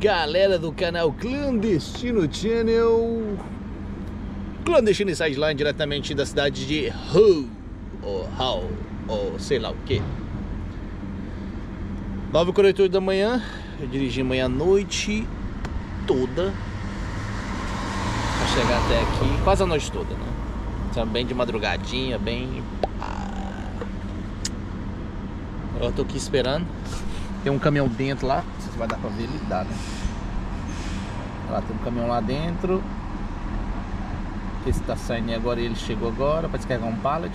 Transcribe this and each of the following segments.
galera do canal Clandestino Channel Clandestino Sideline diretamente da cidade de Hull ou Hull, ou sei lá o que 9h48 da manhã eu dirigi manhã à noite toda pra chegar até aqui, quase a noite toda né? Então, bem de madrugadinha, bem eu tô aqui esperando tem um caminhão dentro lá, não sei se vai dar pra ver, ele dá, né? Lá tem um caminhão lá dentro. Esse tá saindo agora, ele chegou agora pra descarregar um pallet.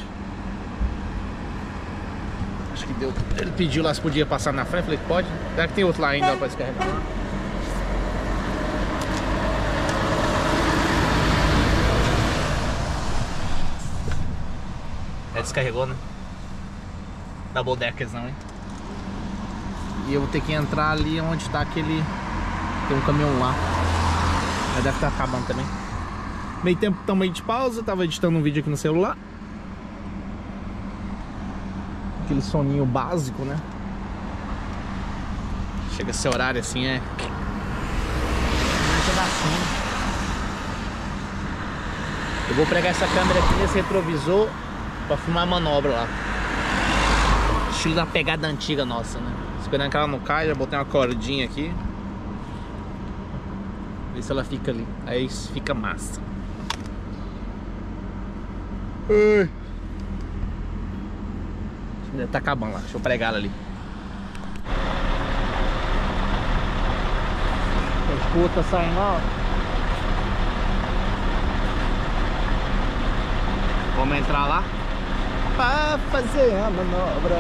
Acho que deu. Ele pediu lá se podia passar na frente, falei, pode. Será que tem outro lá ainda pra descarregar? É, descarregou, né? Double deckers não, hein? E eu vou ter que entrar ali onde está aquele... Tem um caminhão lá. Já deve estar tá acabando também. Meio tempo também de pausa, tava editando um vídeo aqui no celular. Aquele soninho básico, né? Chega esse horário assim, é... assim. Eu vou pregar essa câmera aqui nesse retrovisor pra filmar a manobra lá. Estilo da pegada antiga nossa, né? Esperando que ela não caia, já botei uma cordinha aqui. Ver se ela fica ali. Aí fica massa. Ai. Deve tá acabando lá. Deixa eu pregar ela ali. A escuta saindo lá, Vamos entrar lá pra fazer a manobra.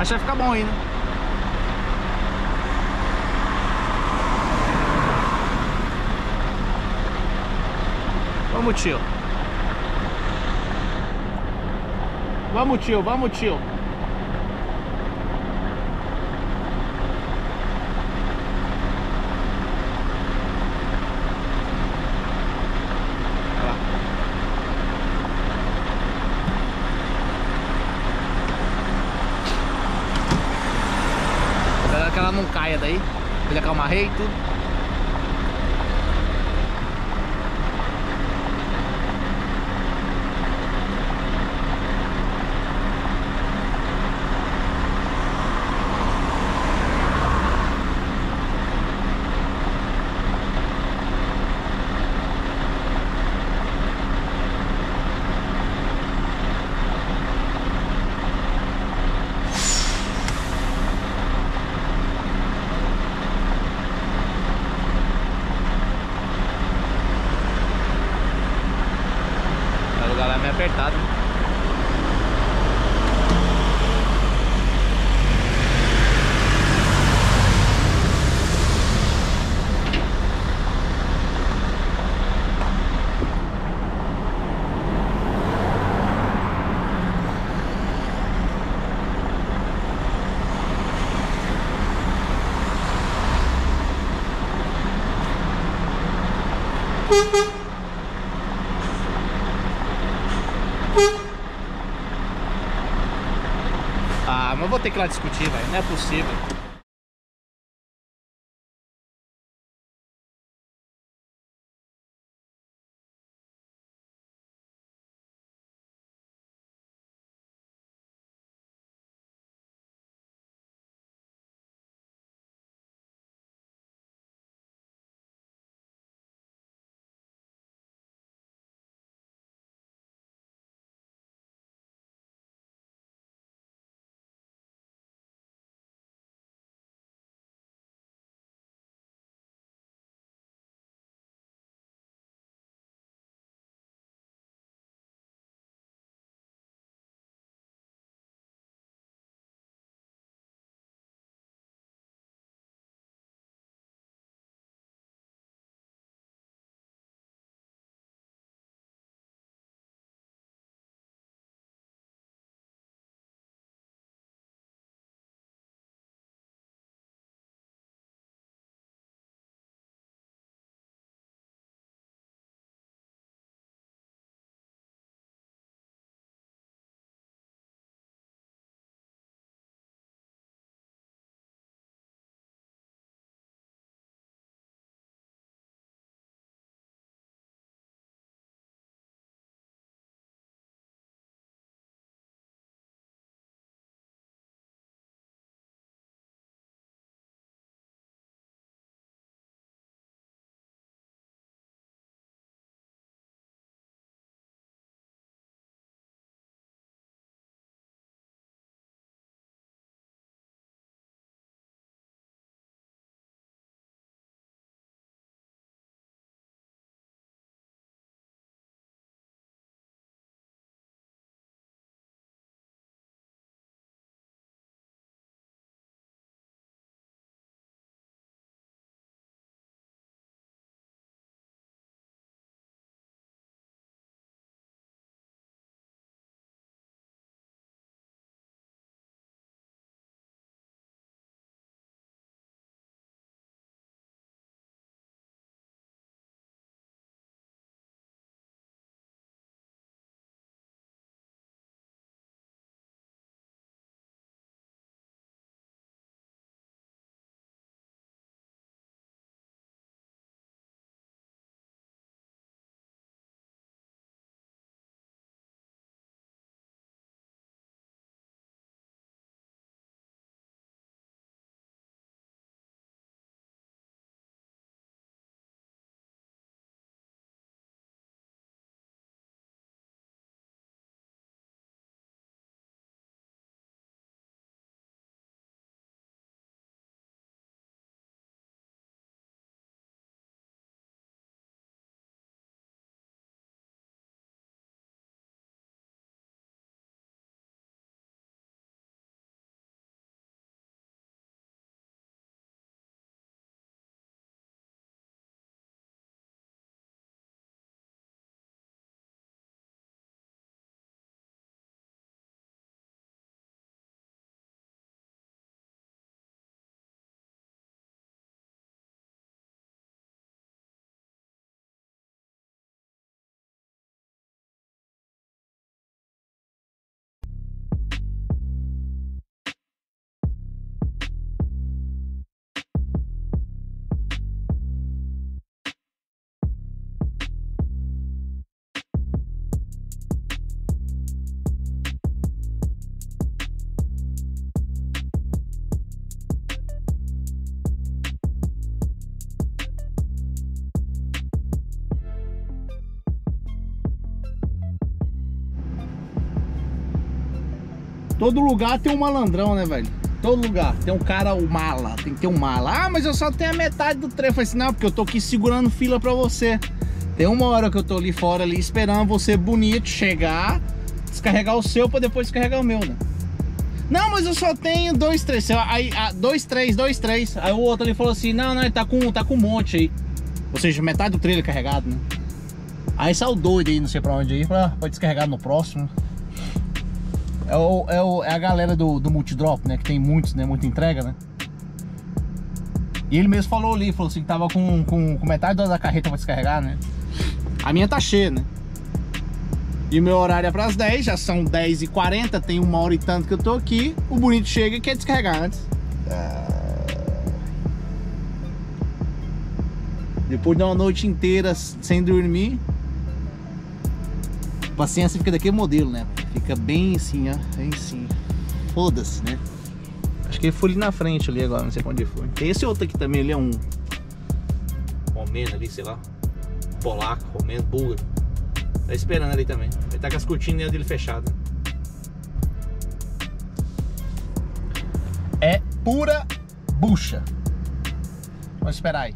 Acho que vai ficar bom aí, né? Vamos, tio. Vamos, tio. Vamos, tio. não caia daí. Ele acalmar rei e tudo. Ah, mas vou ter que ir lá discutir, velho. Não é possível. Todo lugar tem um malandrão, né, velho? Todo lugar. Tem um cara, o mala. Tem que ter um mala. Ah, mas eu só tenho a metade do trem. Eu falei assim, não, porque eu tô aqui segurando fila pra você. Tem uma hora que eu tô ali fora, ali, esperando você bonito chegar, descarregar o seu pra depois descarregar o meu, né? Não, mas eu só tenho dois, três. Aí, ah, dois, três, dois, três. Aí o outro ali falou assim, não, não, ele tá com, tá com um monte aí. Ou seja, metade do trailer carregado, né? Aí saiu doido aí, não sei pra onde aí, pra, pra descarregar no próximo. É, o, é, o, é a galera do, do multidrop, né? Que tem muitos, né? Muita entrega, né? E ele mesmo falou ali, falou assim que tava com, com, com metade da carreta pra descarregar, né? A minha tá cheia, né? E o meu horário é pras 10, já são 10h40, tem uma hora e tanto que eu tô aqui. O bonito chega e quer descarregar antes. Depois de uma noite inteira sem dormir, paciência fica daquele modelo, né? Fica bem assim, ó, bem assim. Foda-se, né? Acho que ele foi ali na frente ali agora, não sei onde foi. Tem esse outro aqui também, ele é um romeno ali, sei lá. Polaco, romeno, búlgaro. Tá esperando ali também. Ele tá com as cortinas dele fechadas. É pura bucha. Vamos esperar aí.